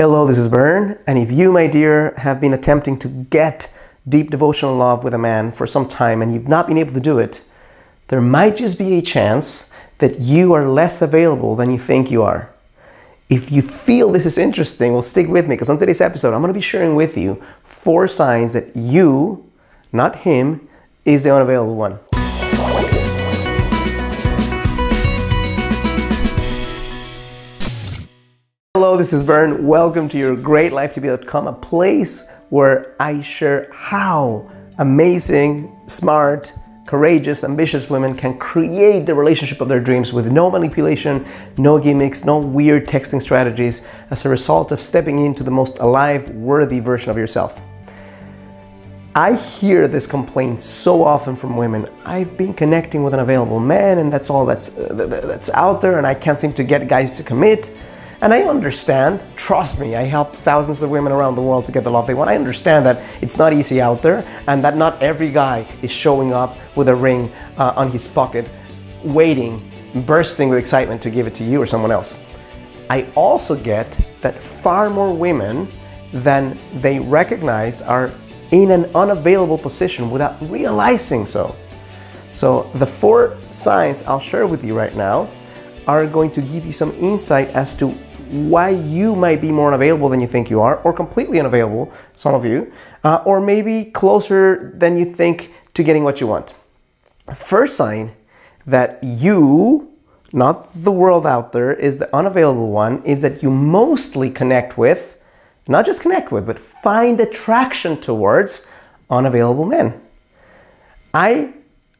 Hello, this is Bern, and if you, my dear, have been attempting to get deep devotional love with a man for some time and you've not been able to do it, there might just be a chance that you are less available than you think you are. If you feel this is interesting, well, stick with me because on today's episode, I'm going to be sharing with you four signs that you, not him, is the unavailable one. Hello, this is Bern. Welcome to your greatlife2be.com, a place where I share how amazing, smart, courageous, ambitious women can create the relationship of their dreams with no manipulation, no gimmicks, no weird texting strategies as a result of stepping into the most alive, worthy version of yourself. I hear this complaint so often from women. I've been connecting with an available man and that's all that's uh, that's out there and I can't seem to get guys to commit. And I understand, trust me, I help thousands of women around the world to get the love they want. I understand that it's not easy out there and that not every guy is showing up with a ring uh, on his pocket, waiting, bursting with excitement to give it to you or someone else. I also get that far more women than they recognize are in an unavailable position without realizing so. So, the four signs I'll share with you right now are going to give you some insight as to why you might be more unavailable than you think you are, or completely unavailable, some of you, uh, or maybe closer than you think to getting what you want. First sign that you, not the world out there, is the unavailable one, is that you mostly connect with, not just connect with, but find attraction towards unavailable men. I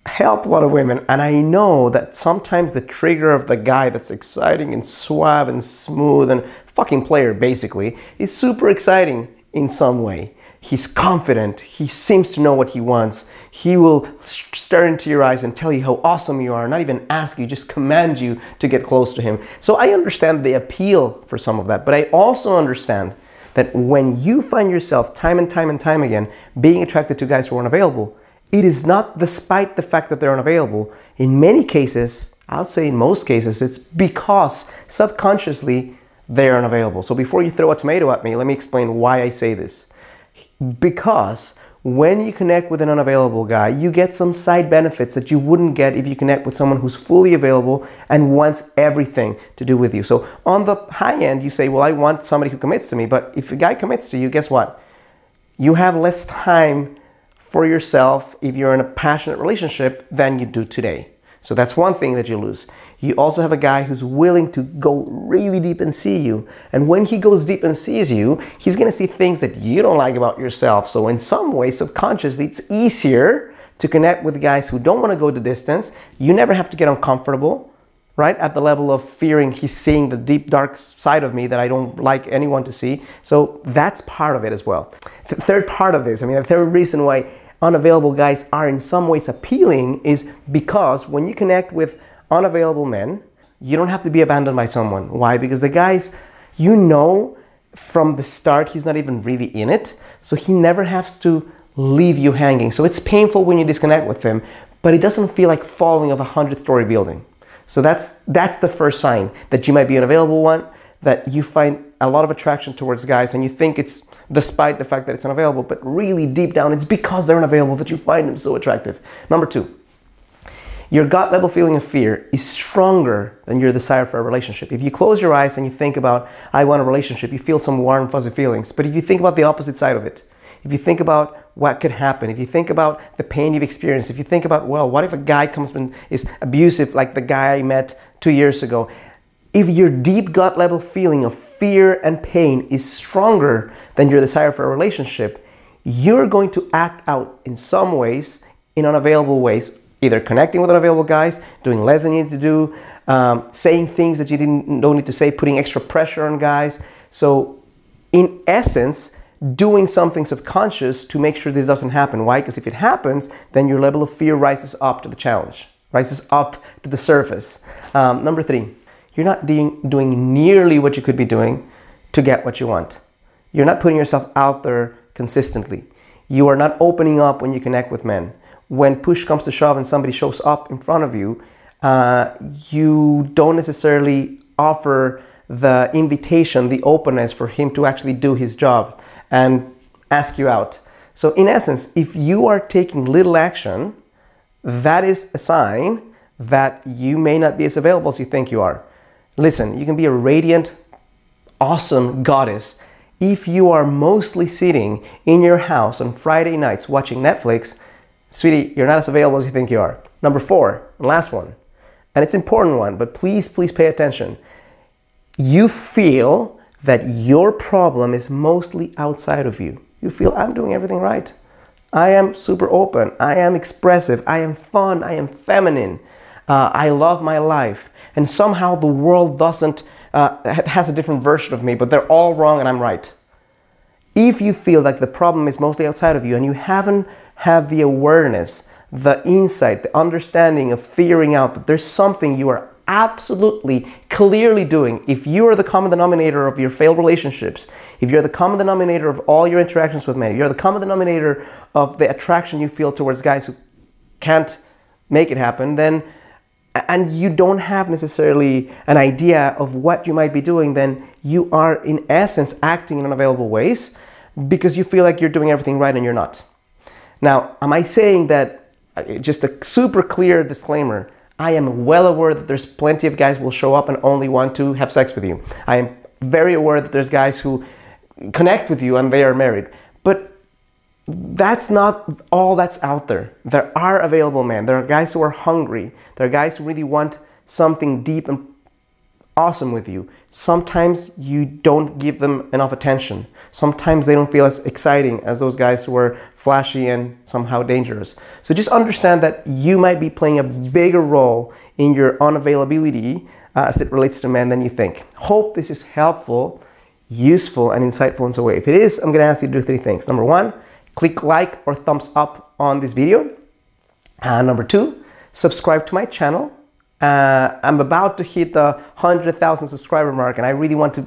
help a lot of women and I know that sometimes the trigger of the guy that's exciting and suave and smooth and fucking player basically is super exciting in some way. He's confident. He seems to know what he wants. He will stare into your eyes and tell you how awesome you are, not even ask you, just command you to get close to him. So I understand the appeal for some of that, but I also understand that when you find yourself time and time and time again being attracted to guys who are unavailable, it is not despite the fact that they're unavailable. In many cases, I'll say in most cases, it's because subconsciously they're unavailable. So before you throw a tomato at me, let me explain why I say this. Because when you connect with an unavailable guy, you get some side benefits that you wouldn't get if you connect with someone who's fully available and wants everything to do with you. So on the high end, you say, well, I want somebody who commits to me. But if a guy commits to you, guess what? You have less time for yourself if you're in a passionate relationship than you do today. So that's one thing that you lose. You also have a guy who's willing to go really deep and see you. And when he goes deep and sees you, he's to see things that you don't like about yourself. So in some way, subconsciously, it's easier to connect with guys who don't want to go the distance. You never have to get uncomfortable, right? At the level of fearing he's seeing the deep, dark side of me that I don't like anyone to see. So that's part of it as well. The third part of this, I mean, the third reason why unavailable guys are in some ways appealing is because when you connect with unavailable men, you don't have to be abandoned by someone. Why? Because the guys, you know from the start, he's not even really in it. So he never has to leave you hanging. So it's painful when you disconnect with him, but it doesn't feel like falling of a hundred story building. So that's that's the first sign that you might be an available one, that you find a lot of attraction towards guys and you think it's despite the fact that it's unavailable, but really deep down it's because they're unavailable that you find them so attractive. Number two, your gut level feeling of fear is stronger than your desire for a relationship. If you close your eyes and you think about, I want a relationship, you feel some warm, fuzzy feelings. But if you think about the opposite side of it, if you think about what could happen, if you think about the pain you've experienced, if you think about, well, what if a guy comes and is abusive like the guy I met two years ago, if your deep gut level feeling of fear and pain is stronger than your desire for a relationship, you're going to act out in some ways, in unavailable ways, either connecting with unavailable guys, doing less than you need to do, um, saying things that you didn't, don't need to say, putting extra pressure on guys. So, in essence, doing something subconscious to make sure this doesn't happen. Why? Because if it happens, then your level of fear rises up to the challenge, rises up to the surface. Um, number three, you're not doing, doing nearly what you could be doing to get what you want. You're not putting yourself out there consistently. You are not opening up when you connect with men when push comes to shove and somebody shows up in front of you, uh, you don't necessarily offer the invitation, the openness for him to actually do his job and ask you out. So, in essence, if you are taking little action, that is a sign that you may not be as available as you think you are. Listen, you can be a radiant, awesome goddess if you are mostly sitting in your house on Friday nights watching Netflix. Sweetie, you're not as available as you think you are. Number four, last one, and it's important one, but please, please pay attention. You feel that your problem is mostly outside of you. You feel I'm doing everything right. I am super open. I am expressive. I am fun. I am feminine. Uh, I love my life. And somehow the world doesn't, uh, has a different version of me, but they're all wrong and I'm right. If you feel like the problem is mostly outside of you and you haven't had the awareness, the insight, the understanding of figuring out that there's something you are absolutely clearly doing, if you are the common denominator of your failed relationships, if you're the common denominator of all your interactions with men, if you're the common denominator of the attraction you feel towards guys who can't make it happen, then and you don't have necessarily an idea of what you might be doing, then you are in essence acting in unavailable ways because you feel like you're doing everything right and you're not. Now, am I saying that uh, just a super clear disclaimer? I am well aware that there's plenty of guys will show up and only want to have sex with you. I am very aware that there's guys who connect with you and they are married. But that's not all that's out there. There are available men. There are guys who are hungry. There are guys who really want something deep and awesome with you. Sometimes you don't give them enough attention. Sometimes they don't feel as exciting as those guys who are flashy and somehow dangerous. So just understand that you might be playing a bigger role in your unavailability uh, as it relates to men than you think. Hope this is helpful, useful, and insightful in some way. If it is, I'm going to ask you to do three things. Number one, click like or thumbs up on this video. Uh, number two, subscribe to my channel uh, I'm about to hit the 100,000 subscriber mark, and I really want to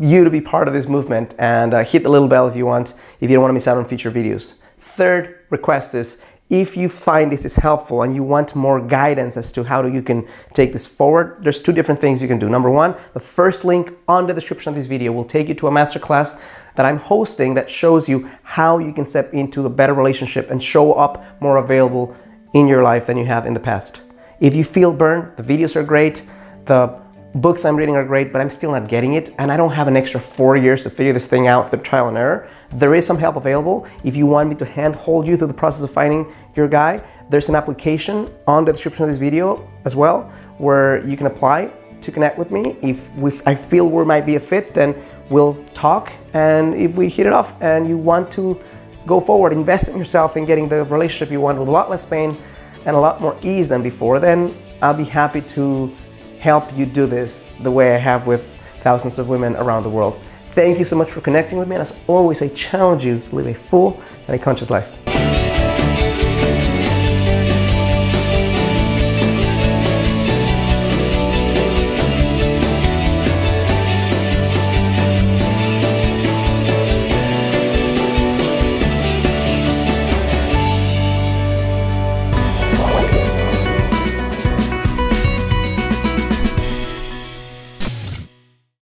you to be part of this movement and uh, hit the little bell if you want, if you don't want to miss out on future videos. Third request is if you find this is helpful and you want more guidance as to how you can take this forward, there's two different things you can do. Number one, the first link on the description of this video will take you to a masterclass that I'm hosting that shows you how you can step into a better relationship and show up more available in your life than you have in the past. If you feel Bern, the videos are great, the books I'm reading are great, but I'm still not getting it, and I don't have an extra four years to figure this thing out through trial and error. There is some help available. If you want me to hand hold you through the process of finding your guy, there's an application on the description of this video as well, where you can apply to connect with me. If we, I feel we might be a fit, then we'll talk. And if we hit it off and you want to go forward, invest in yourself in getting the relationship you want with a lot less pain, and a lot more ease than before, then I'll be happy to help you do this the way I have with thousands of women around the world. Thank you so much for connecting with me, and as always, I challenge you to live a full and a conscious life.